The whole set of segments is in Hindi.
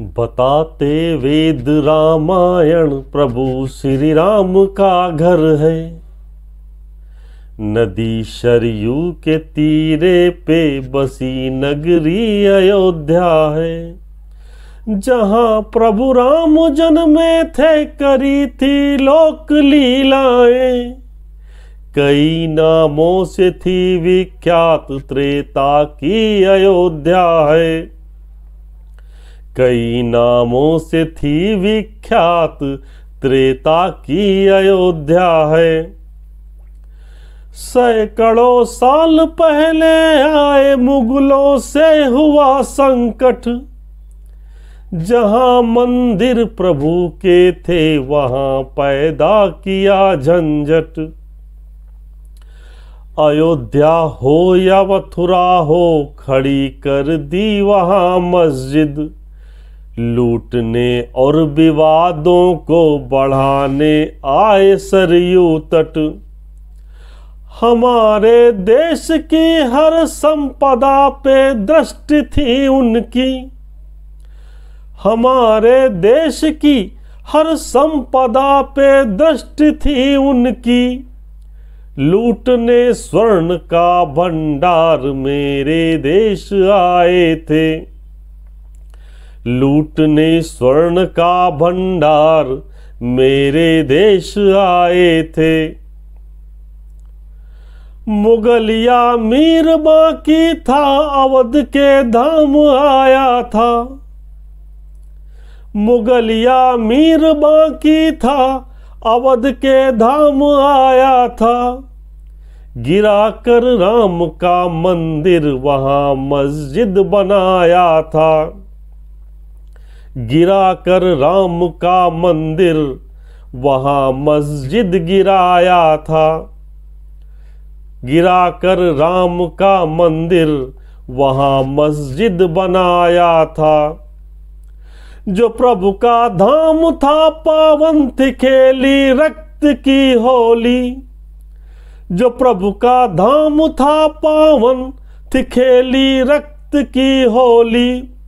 बताते वेद रामायण, प्रभु श्री राम का घर है। नदी शरयू के तीरे पे बसी नगरी अयोध्या है। जहाँ प्रभु राम जन्मे थे, करी थी लोक लीलाएँ। कई नामों से थी विख्यात, त्रेता की अयोध्या है। कई नामों से थी विख्यात, त्रेता की अयोध्या है। सैकड़ों साल पहले आए मुगलों से हुआ संकट। जहाँ मंदिर प्रभु के थे, वहाँ पैदा किया झंझट। अयोध्या हो या मथुरा हो, खड़ी कर दी वहाँ मस्जिद। लूटने और विवादों को बढ़ाने आए सरयू तट। हमारे देश की हर संपदा पे दृष्टि थी उनकी। हमारे देश की हर संपदा पे दृष्टि थी उनकी। लूटने स्वर्ण का भंडार मेरे देश आए थे। लूटने स्वर्ण का भंडार मेरे देश आए थे। मुगलिया मीर बाकी था, अवध के धाम आया था। मुगलिया मीर बाकी था, अवध के धाम आया था। गिरा कर राम का मंदिर वहाँ मस्जिद बनाया था। गिरा कर राम का मंदिर, वहाँ मस्जिद गिराया था। गिरा कर राम का मंदिर, वहाँ मस्जिद बनाया था। जो प्रभु का धाम था पावन थी खेली रक्त की होली। जो प्रभु का धाम था पावन थी खेली रक्त की होली।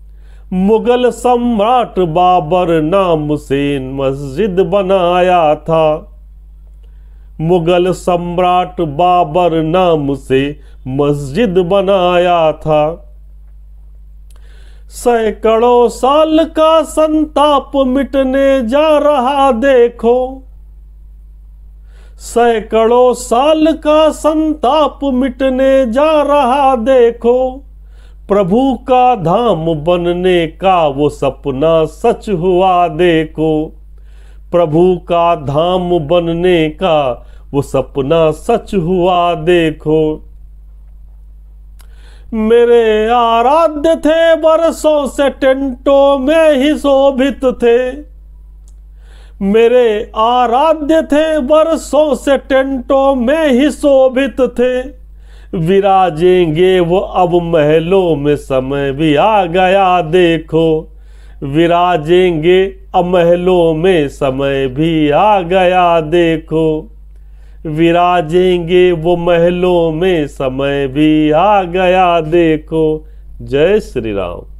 मुगल सम्राट बाबर नाम से मस्जिद बनाया था। मुगल सम्राट बाबर नाम से मस्जिद बनाया था। सैकड़ों साल का संताप मिटने जा रहा, देखो। सैकड़ों साल का संताप मिटने जा रहा, देखो। प्रभु का धाम बनने का वो सपना सच हुआ देखो। प्रभु का धाम बनने का वो सपना सच हुआ देखो। मेरे आराध्य थे, बरसों से टेंटों में ही शोभित थे। मेरे आराध्य थे, बरसों से टेंटों में ही शोभित थे। विराजेंगे वो अब महलों में समय भी आ गया, देखो। विराजेंगे अब महलों में समय भी आ गया, देखो। विराजेंगे वो महलों में समय भी आ गया, देखो। जय श्री राम।